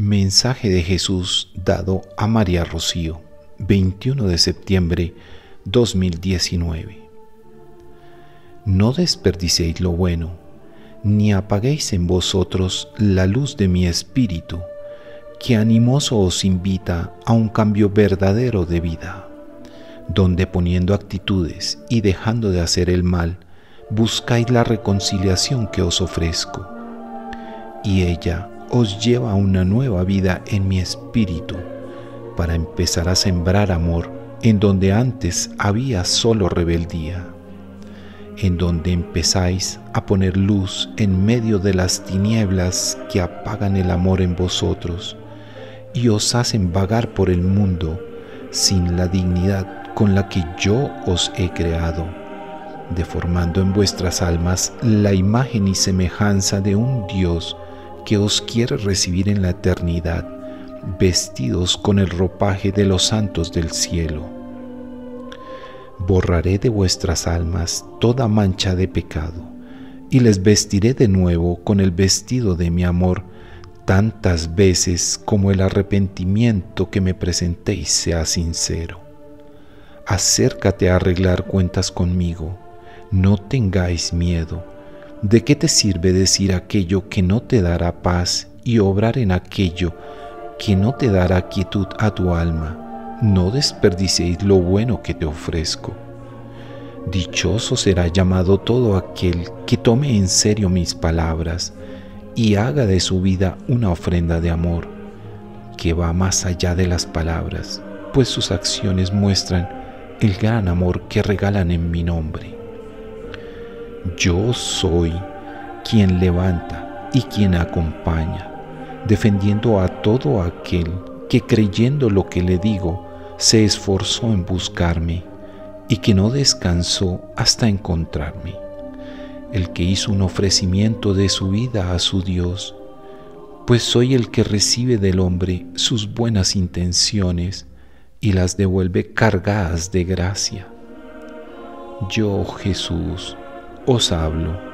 Mensaje de Jesús dado a María Rocío, 21 de septiembre 2019. No desperdicéis lo bueno, ni apaguéis en vosotros la luz de mi espíritu, que animoso os invita a un cambio verdadero de vida, donde poniendo actitudes y dejando de hacer el mal, buscáis la reconciliación que os ofrezco, y ella os lleva a una nueva vida en mi espíritu, para empezar a sembrar amor en donde antes había solo rebeldía en donde empezáis a poner luz en medio de las tinieblas que apagan el amor en vosotros y os hacen vagar por el mundo sin la dignidad con la que yo os he creado, deformando en vuestras almas la imagen y semejanza de un Dios que os quiere recibir en la eternidad, vestidos con el ropaje de los santos del cielo borraré de vuestras almas toda mancha de pecado, y les vestiré de nuevo con el vestido de mi amor, tantas veces como el arrepentimiento que me presentéis sea sincero. Acércate a arreglar cuentas conmigo, no tengáis miedo. ¿De qué te sirve decir aquello que no te dará paz y obrar en aquello que no te dará quietud a tu alma? no desperdicéis lo bueno que te ofrezco. Dichoso será llamado todo aquel que tome en serio mis palabras y haga de su vida una ofrenda de amor, que va más allá de las palabras, pues sus acciones muestran el gran amor que regalan en mi nombre. Yo soy quien levanta y quien acompaña, defendiendo a todo aquel que creyendo lo que le digo, se esforzó en buscarme y que no descansó hasta encontrarme, el que hizo un ofrecimiento de su vida a su Dios, pues soy el que recibe del hombre sus buenas intenciones y las devuelve cargadas de gracia. Yo, Jesús, os hablo